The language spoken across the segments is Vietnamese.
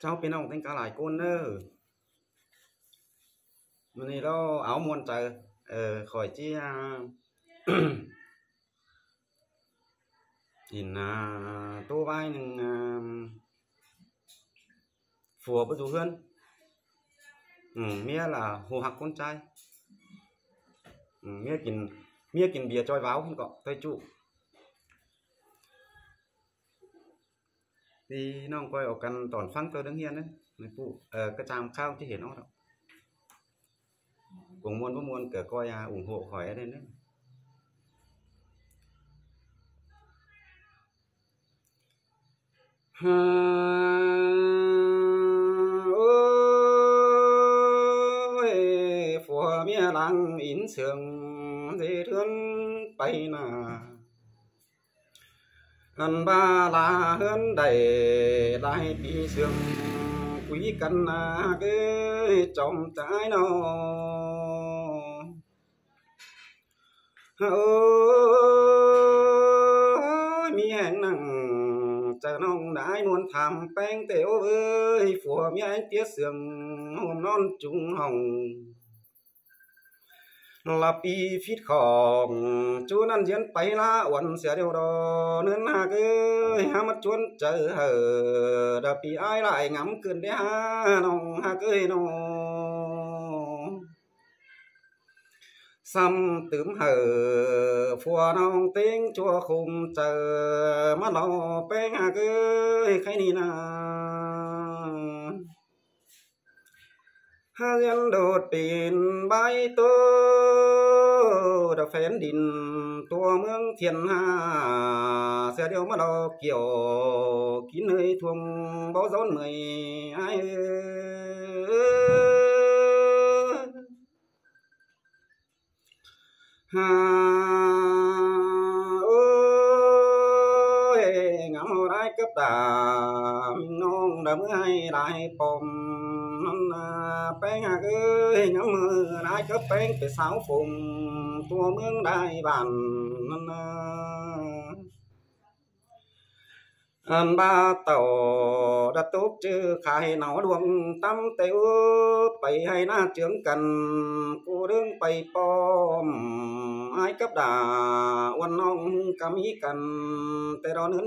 cháu bên ông tính cả lại con nữa mình này đó áo muôn trời. Ờ, khỏi chi à, nhìn à, tô vai nừng à, phùa với dù hơn ừ, mía là hồ hạc con trai. Ừ, mía kín mía kín bia trôi vào không có tay trụ thì nó không quay ở căn toàn phăng tôi đứng hiền đấy. Mấy phụ ờ, cái tràm khao chứ hiển nó đâu. Cũng muốn có muốn cả coi à, ủng hộ khỏi đây đấy ha ôi phùa mía lăng in sương dễ thương bay nà ăn ba la hơn đầy lại bị sương. Quý căn na cái trong trái nó ôi mi hẹn nặng, chờ nông đãi muốn thảm. Bánh tiểu ơi, phùa mi anh tiết sương, hôm non trung hồng. ลับปีฟิดของจูนั้นเยียนไปละวันเสียเดียวรอเนื้อหน้าเอ้ยหามาชวนเจอเหอดาปีไอ้ไหลงำขึ้นได้ฮะน้องฮะเอ้ยน้องซ้ำตืมเหอฟัวน้องเต้งชัวคุมเจอมาล่อเป้งฮะเอ้ยใครนี่นะ dân đột tiền bay tô đã phén đình tua mương thiên hà. Sẽ điều mà lo kiểu kín nơi thuồng báo gión mười ai hà, ôi, ngắm hồ đai cấp đà non đấm hay đại bồng bên à ơi ngắm mưa đai cấp bên từ sáu phùng tua mương đại bàn ờ, ờ, ờ, anh ba tàu đã tốt chứ khai nó đuông tâm tiêu bảy hay na trưởng cần, cô đương bảy bom, ai cấp đà quan nong cam ý cần, tê đó nữa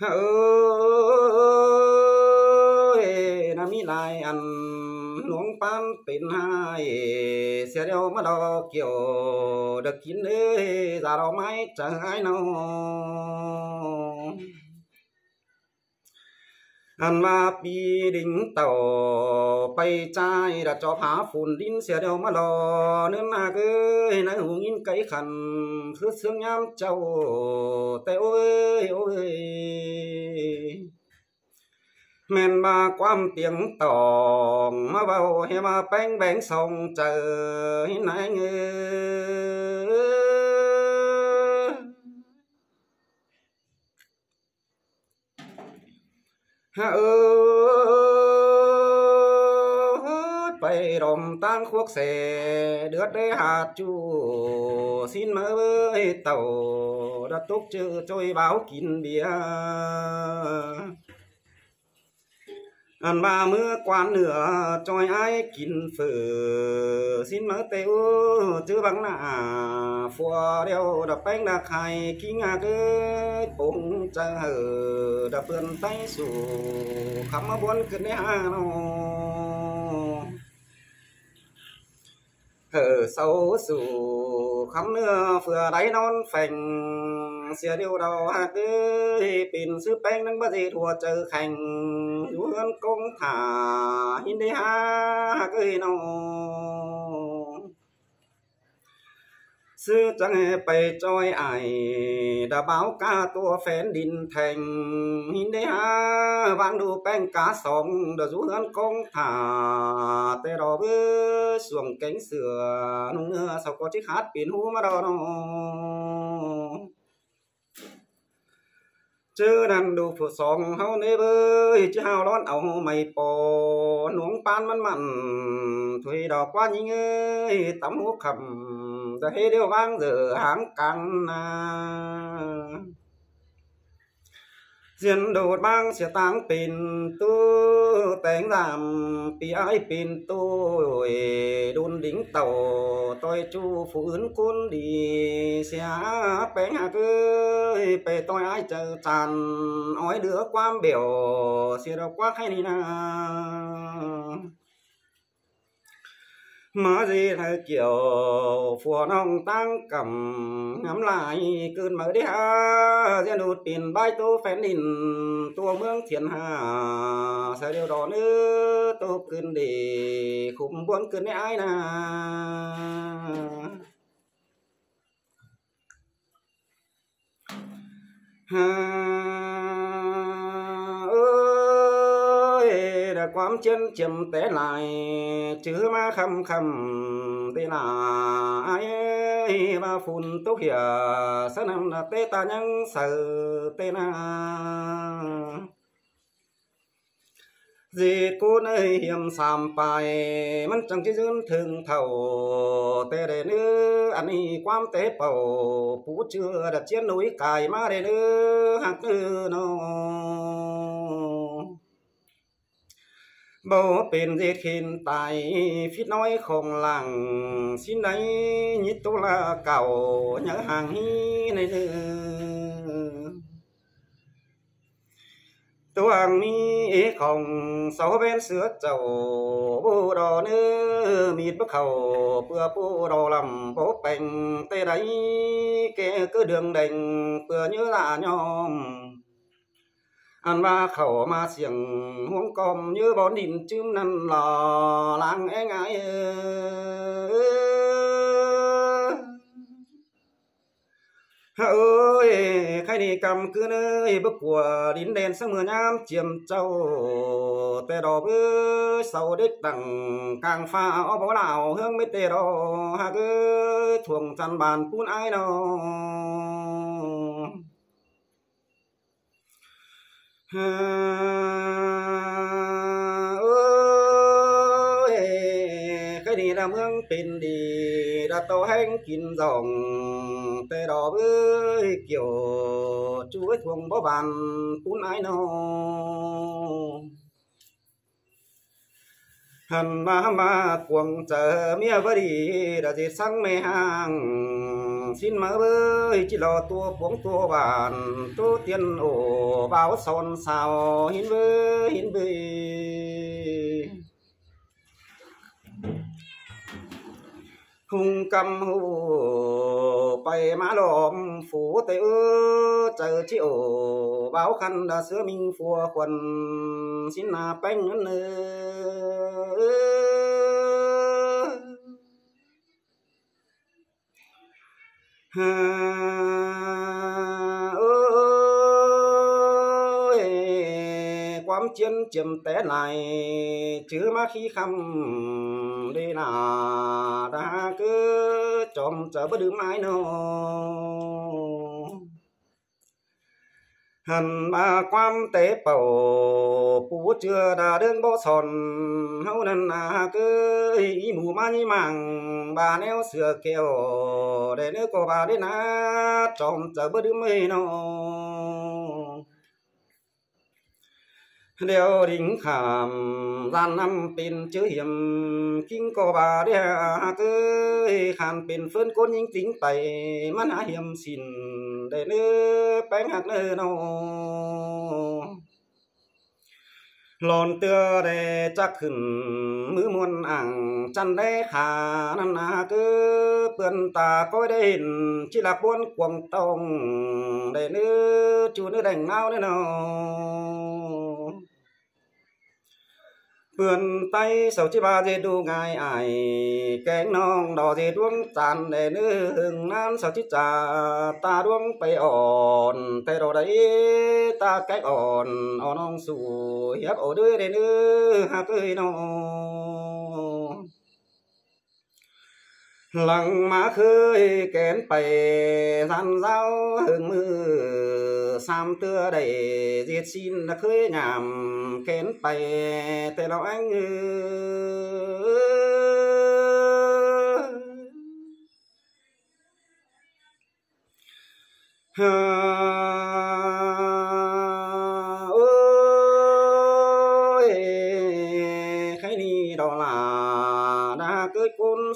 ơi, nam mi lại ăn nuông pan pin hai. Xe đeo mà đo kiểu được kín ơi ra đó mai chẳng ai nào anh mà bị đỉnh tàu bay trai đã cho phá phun đinh xe đeo mà lò, nên là cứ nãy hùng in cái khăn thứ sương nhám châu tê ôi ôi, men mà quam tiếng tòng mà vào hay mà bánh bánh sông trời này ngơi ha ơi bay đồng tăng khuốc xe đứa đế hạt chu. Xin mơ ơi tàu, đã tốt chữ trôi báo kín bia ăn ba mưa quán nửa trôi ai kín phở xin mơ têu chứ bằng nà phùa đeo đập bánh đạc hai kinh ngà cứ bông chờ hở. Đập vườn tay sủ khắm buồn cứ nè hà nó hở sâu sù khắm nữa vừa đáy non phành xia điều đầu hạt ơi pin sư bánh nâng bao gì thua chờ khành luôn công thả hin đi ha cứ ơi nó sư chẳng hề bày trôi ải đã báo ca tua phén đình thành. Hình đi ha vang đủ bánh cá sống đã rú hơn công thả. Tê đỏ bư xuống cánh sửa nung nữa sau có chiếc hát biển hú mà đó nó chứ đang đủ phụ song hao nê bơi chứ hao lón ảo mày bò. Nuống pan mặn mặn, thuê đỏ qua những ơi tắm hú khầm giờ hết điều vang giờ háng cắn à. diện đột băng sẽ tăng pin tu, tánh giảm pi ai pin tu đun đính tàu tôi chu phụ ứng côn đi sẽ bé hạ cứ bè tôi ai chờ tràn ói đứa quan biểu sẽ đâu quá hay đi nào mở gì thời kiểu phùa nông tăng cầm, ngắm lại cơn mở đi ha gian đụt tiền bay tô phèn đình tua mương thiên hà sao điều đó nữa tô cơn để khủng buồn cơn ai nà ha. Quám chân chìm té lại chứ mà khăm khăm tê là ai mà phun tốt hiểu sân em là tê ta nhân sợ tê na. Gì cô nơi hiểm sàm chẳng chứ dương thường thầu. Tê đề nữ, anh ấy quam tế bầu, phú chưa đặt chiến núi cài ma đề nữ hạt nữ nô bố bên dệt khiên tài phít nói không làng. Xin đấy nhít tu là cầu nhớ hàng hi này nữa tu hàng mi không sáu bên sữa chầu bố đò nữ mịt bất khẩu bữa bố đò làm bố bành tê đấy kẻ cứ đường đành bữa nhớ là nhom ăn ba khẩu mà xiềng, huống còm như bón đìn chim năn lò, làng e ngãi e. ơi, khai đi cầm cứ nơi bức của đến đèn sang mưa nhám chiêm châu tê đỏ bư sau đích tặng càng pha ó bó lào hương mấy tê đỏ. Hà cứ thuồng chăn bàn phun ai đâu ơi cái đi làm hương pin đi đã tàu hành kín dòng tê đỏ với kiểu chú ấy thuồng bó bàn cún ai nào hàn ma ma cuồng chờ mía vơi đi, đã dệt sang mê hàng xin mơ ơi chỉ lo tua cuống tua bàn tu tiền ổ báo son sao hiến với hiến với hung cầm hồ bay má lòm, phủ tây ơ chờ ổ báo khăn đã sửa mình phùa quần, xin là bánh ơ. Quám chiến chiếm té này, chứ mà khi khăm đi là đã cứ chom chờ bất đứng mãi nào hàn ba quan tế bầu, phú chưa đã đơn bó sòn hậu nần à cứ ý mù ma như màng, bà neo sửa kêu để nước có bà đến á chom chờ bớt đứa mê nó đeo đỉnh khảm, gian năm pin chữ hiểm, kinh có bà đe cứ khàn pin phân côn những tính tay mắt hiểm xin để nữ bánh hạt nữ nâu lòn tưa để chắc khẩn mứ muôn ảng chăn đế khả. Năn à cứ bươn ta coi đây chỉ là buôn quần tông để nữ, chú nữ đành mau đấy nào vườn tay sầu chi ba dê đu ngài ải kén nong đỏ dê đuông tàn để nữ hừng nan sầu chi trà ta đuông bay ổn tay đồ đấy ta cách ổn ổn ông sù hiếp ổ đứa để nữ hạ cười nó lặng má khơi kén bày, gian rau hương mưa. Sam tưa đầy diệt xin khơi nhảm kén bày tề anh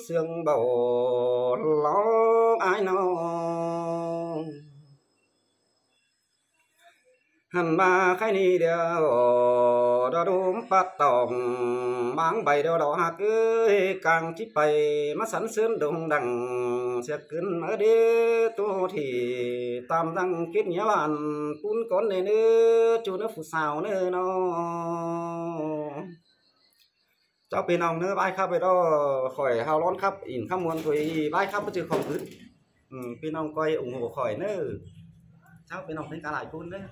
xương bầu lo ai nó hẳn ba khai ni đều đó đúng phát tòng, mang bày đều đó hạt cứ, càng chít bày mà sẵn sướng đồng đằng, sẽ cứng ở đi tu thì, tam răng kết nhớ bạn cún con này nữa chú nó phụ xào nữa nó เจ้าปีนเองเนื้อใบครับไปดอข่อยฮาร้อนครับอินข้ามวนตัวใบครับก็จือของพื้นพี่น้องก้อยอุ่งหัวข่อยเนื้อเจ้าปีนเองเป็นกราหลายคนเนื้อ